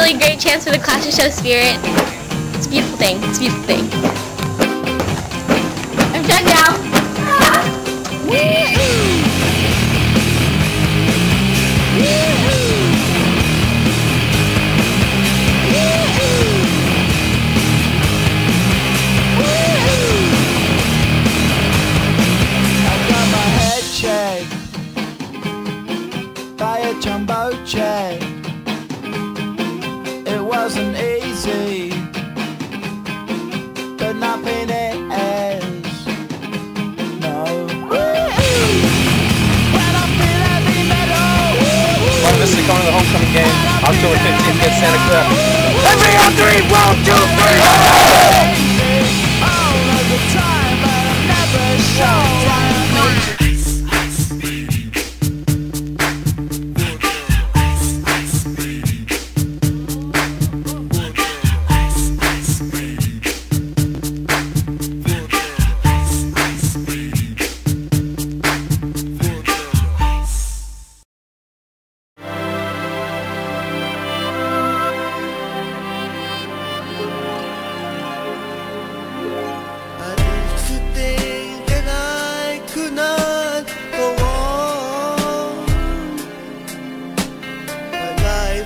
really great chance for the class to show spirit. It's a beautiful thing. It's a beautiful thing. I'm done now. I got my head checked by a jumbo jet. Want to the going to the homecoming game, October 15th against Santa Clara. Every on three, one, two, three!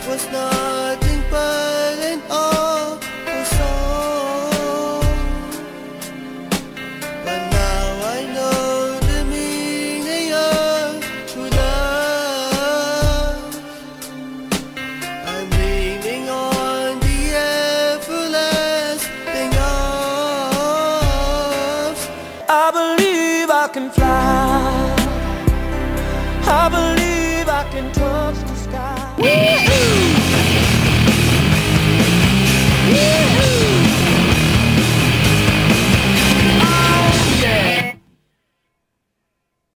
was nothing but an song. But now I know the meaning of love. I'm leaning on the everlasting arms. I believe I can fly. I believe